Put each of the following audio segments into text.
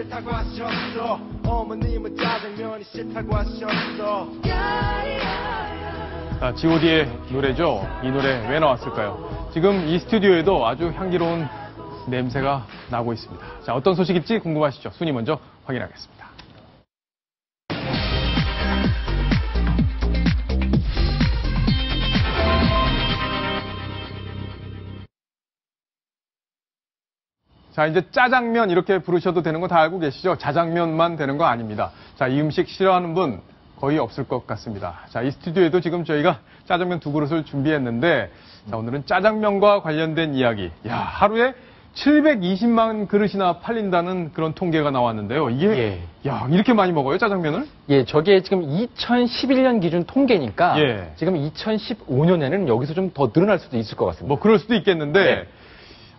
싫다고 하셨어 어머님은 짜장면이 싫다고 하셨어 자, G.O.D의 노래죠. 이 노래 왜 나왔을까요? 지금 이 스튜디오에도 아주 향기로운 냄새가 나고 있습니다. 자, 어떤 소식일지 궁금하시죠? 순위 먼저 확인하겠습니다. 자, 이제 짜장면 이렇게 부르셔도 되는 거 다 알고 계시죠? 자장면만 되는 거 아닙니다. 자, 이 음식 싫어하는 분 거의 없을 것 같습니다. 자, 이 스튜디오에도 지금 저희가 짜장면 두 그릇을 준비했는데, 자, 오늘은 짜장면과 관련된 이야기. 야, 하루에 720만 그릇이나 팔린다는 그런 통계가 나왔는데요. 이게, 야, 이렇게 많이 먹어요, 짜장면을? 예, 저게 지금 2011년 기준 통계니까 예. 지금 2015년에는 여기서 좀 더 늘어날 수도 있을 것 같습니다. 뭐 그럴 수도 있겠는데 네.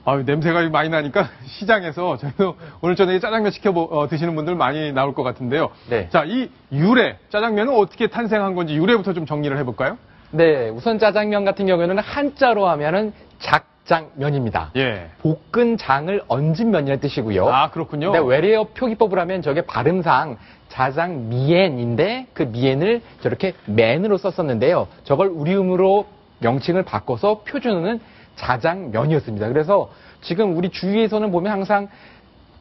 아유, 냄새가 많이 나니까 시장에서 저희도 오늘 저녁에 짜장면 시켜 보- 어, 드시는 분들 많이 나올 것 같은데요. 네. 자, 이 유래 짜장면은 어떻게 탄생한 건지 유래부터 좀 정리를 해볼까요? 네, 우선 짜장면 같은 경우에는 한자로 하면은 작장면입니다. 예. 볶은 장을 얹은 면이라는 뜻이고요. 아 그렇군요. 근데 외래어 표기법을 하면 저게 발음상 자장 미엔인데 그 미엔을 저렇게 맨으로 썼었는데요. 저걸 우리음으로 명칭을 바꿔서 표준어는 자장면이었습니다. 그래서 지금 우리 주위에서는 보면 항상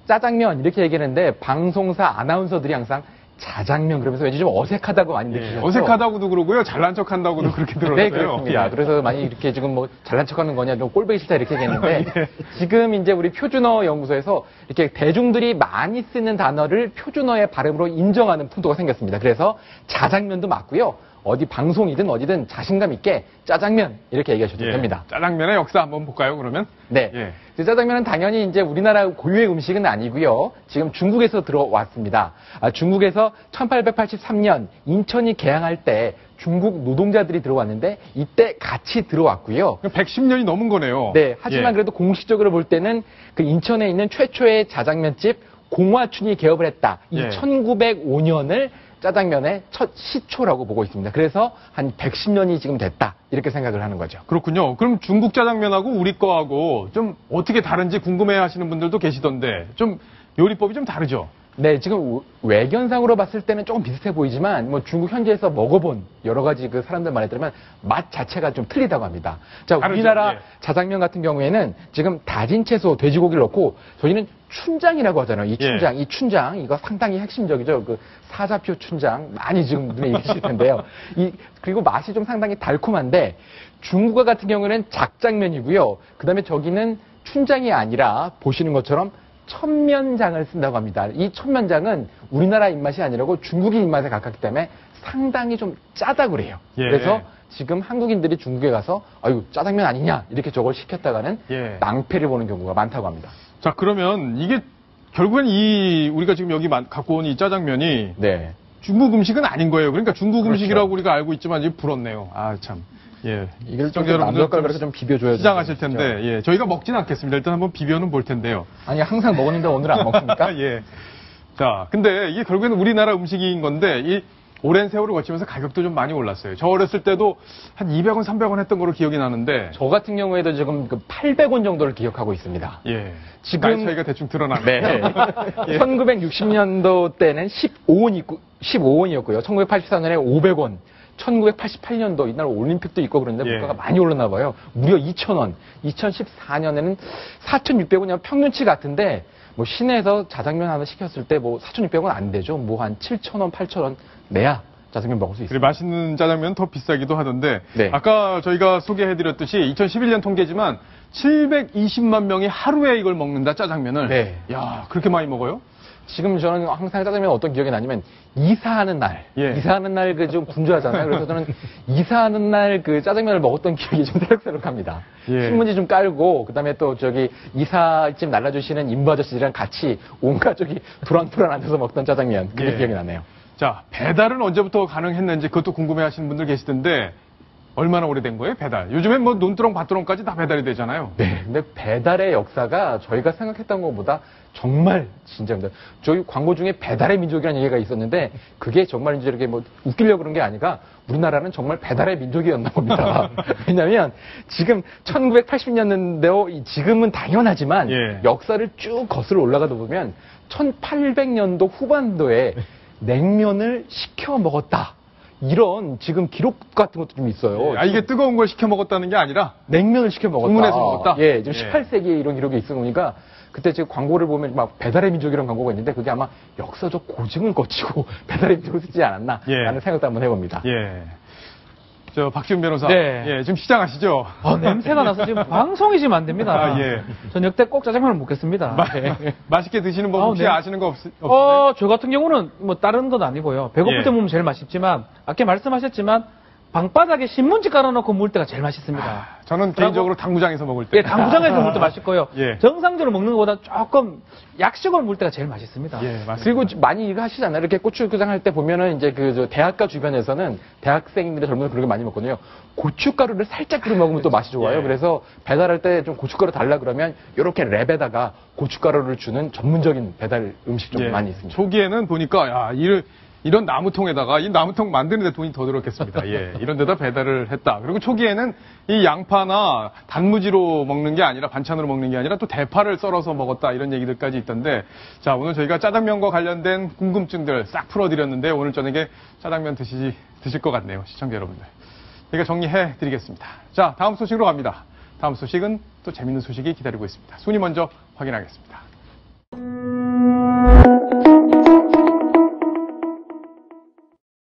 짜장면 이렇게 얘기하는데 방송사 아나운서들이 항상 자장면 그러면서 왠지 좀 어색하다고 많이 예, 느끼셨죠? 어색하다고 그러고요. 잘난 척한다고도 그렇게 들었어요. 네, 그렇습니다. 예. 그래서 많이 이렇게 지금 뭐 잘난 척하는 거냐, 좀 꼴보기 싫다 이렇게 얘기했는데 예. 지금 이제 우리 표준어 연구소에서 이렇게 대중들이 많이 쓰는 단어를 표준어의 발음으로 인정하는 풍토가 생겼습니다. 그래서 자장면도 맞고요. 어디 방송이든 어디든 자신감 있게 짜장면 이렇게 얘기하셔도 예. 됩니다. 짜장면의 역사 한번 볼까요? 그러면 네. 예. 그 짜장면은 당연히 이제 우리나라 고유의 음식은 아니고요. 지금 중국에서 들어왔습니다. 아, 중국에서 1883년 인천이 개항할 때 중국 노동자들이 들어왔는데 이때 같이 들어왔고요. 110년이 넘은 거네요. 네. 하지만 예. 그래도 공식적으로 볼 때는 그 인천에 있는 최초의 자장면집 공화춘이 개업을 했다. 이 예. 1905년을 짜장면의 첫 시초라고 보고 있습니다. 그래서 한 110년이 지금 됐다. 이렇게 생각을 하는 거죠. 그렇군요. 그럼 중국 짜장면하고 우리 거하고 좀 어떻게 다른지 궁금해 하시는 분들도 계시던데 좀 요리법이 좀 다르죠? 네, 지금 외견상으로 봤을 때는 조금 비슷해 보이지만 뭐 중국 현지에서 먹어본 여러 가지 그 사람들 말에 따르면 맛 자체가 좀 틀리다고 합니다. 자, 다르죠, 우리나라 예. 자장면 같은 경우에는 지금 다진 채소, 돼지고기를 넣고 저희는 춘장이라고 하잖아요. 이 춘장, 예. 이 춘장 이거 상당히 핵심적이죠. 그 사자표 춘장 많이 지금 눈에 익으실 텐데요. 이 그리고 맛이 좀 상당히 달콤한데 중국어 같은 경우는 작장면이고요. 그다음에 저기는 춘장이 아니라 보시는 것처럼 천면장을 쓴다고 합니다. 이 천면장은 우리나라 입맛이 아니라고 중국인 입맛에 가깝기 때문에 상당히 좀 짜다고 그래요. 예. 그래서 지금 한국인들이 중국에 가서 아유 짜장면 아니냐 이렇게 저걸 시켰다가는 예. 낭패를 보는 경우가 많다고 합니다. 자, 그러면 이게 결국엔 이 우리가 지금 여기 마- 갖고 온 이 짜장면이 네. 중국 음식은 아닌 거예요. 그러니까 중국 그렇죠. 음식이라고 우리가 알고 있지만 이제 불었네요. 아, 참. 예. 이걸 좀 여러분들 남젓가락으로 좀 비벼줘야 시장하실. 텐데, 예. 저희가 먹진 않겠습니다. 일단 한번 비벼는 볼 텐데요. 아니 항상 먹었는데 오늘 안 먹습니까? 예. 자, 근데 이게 결국에는 우리나라 음식인 건데, 이 오랜 세월을 거치면서 가격도 좀 많이 올랐어요. 저 어렸을 때도 한 200원, 300원 했던 거로 기억이 나는데, 저 같은 경우에도 지금 그 800원 정도를 기억하고 있습니다. 예. 지금- 나이 차이가 대충 드러나네요. 네. 1960년도 때는 15원 있고, 15원이었고요. 1984년에 500원. 1988년도 이날 올림픽도 있고 그런데 예. 물가가 많이 올랐나 봐요. 무려 2,000원. 2014년에는 4,600원이면 평균치 같은데 뭐 시내에서 자장면 하나 시켰을 때 뭐 4,600원 안 되죠. 뭐 한 7,000원, 8,000원 내야 짜장면 먹을 수 있어요. 그리고 맛있는 짜장면 더 비싸기도 하던데 네. 아까 저희가 소개해드렸듯이 2011년 통계지만 720만 명이 하루에 이걸 먹는다 짜장면을 네. 야 그렇게 많이 먹어요? 지금 저는 항상 짜장면 어떤 기억이 나냐면 이사하는 날, 예. 이사하는 날 그 좀 분주하잖아요. 그래서 저는 이사하는 날 그 짜장면을 먹었던 기억이 좀 새록새록합니다. 예. 신문지 좀 깔고 그다음에 또 저기 이삿짐 날라주시는 인부 아저씨들이랑 같이 온 가족이 두란두란 앉아서 먹던 짜장면 그게 예. 기억이 나네요. 자 배달은 언제부터 가능했는지 그것도 궁금해하시는 분들 계시던데 얼마나 오래된 거예요, 배달? 요즘엔 뭐 논두렁, 밭두렁까지 다 배달이 되잖아요. 네, 근데 배달의 역사가 저희가 생각했던 것보다 정말 진짜입니다. 저희 광고 중에 배달의 민족이라는 얘기가 있었는데 그게 정말 이제 이렇게 뭐 웃기려고 그런 게 아니라 우리나라는 정말 배달의 민족이었나 봅니다. 왜냐면 지금 1980년대로 지금은 당연하지만 예. 역사를 쭉 거슬러 올라가다 보면 1800년도 후반도에 냉면을 시켜 먹었다. 이런 지금 기록 같은 것도 좀 있어요. 아, 이게 뜨거운 걸 시켜 먹었다는 게 아니라 냉면을 시켜 먹었다. 주문해서 먹었다? 예, 지금 예. 18세기에 이런 기록이 있으니까 그때 지금 광고를 보면 막 배달의 민족이라는 광고가 있는데 그게 아마 역사적 고증을 거치고 배달의 민족을 쓰지 않았나 예. 라는 생각도 한번 해봅니다. 예. 저 박지훈 변호사. 네. 예, 지금 시작하시죠. 아, 냄새가 나서 지금 방송이 지금 안 됩니다. 아, 예. 전 역대 꼭 짜장면을 먹겠습니다. 마, 맛있게 드시는 법 아, 혹시 네. 아시는 거 없, 없으세요? 어, 저 같은 경우는 뭐 다른 건 아니고요. 배고플 예. 때 먹으면 제일 맛있지만 아까 말씀하셨지만 방바닥에 신문지 깔아놓고 먹을 때가 제일 맛있습니다. 아, 저는 개인적으로 당구장에서 먹을 때. 예, 당구장에서 먹을 때 맛있고요. 예. 정상적으로 먹는 것보다 조금 약식으로 먹을 때가 제일 맛있습니다. 예, 맞습니다. 그리고 많이 이거 하시잖아요. 이렇게 고추장 할 때 보면은 이제 그저 대학가 주변에서는 대학생들의 젊은이들 그렇게 많이 먹거든요. 고춧가루를 살짝 뿌려 먹으면 또 맛이 좋아요. 예. 그래서 배달할 때 좀 고춧가루 달라 그러면 이렇게 랩에다가 고춧가루를 주는 전문적인 배달 음식 좀 예, 많이 있습니다. 초기에는 보니까 야, 이 이런 나무통에다가 이 나무통 만드는데 돈이 더 들었겠습니다. 예, 이런 데다 배달을 했다. 그리고 초기에는 이 양파나 단무지로 먹는 게 아니라 반찬으로 먹는 게 아니라 또 대파를 썰어서 먹었다 이런 얘기들까지 있던데 자 오늘 저희가 짜장면과 관련된 궁금증들 싹 풀어드렸는데 오늘 저녁에 짜장면 드시 드실 것 같네요 시청자 여러분들. 저희가 정리해 드리겠습니다. 자 다음 소식으로 갑니다. 다음 소식은 또 재밌는 소식이 기다리고 있습니다. 순위 먼저 확인하겠습니다.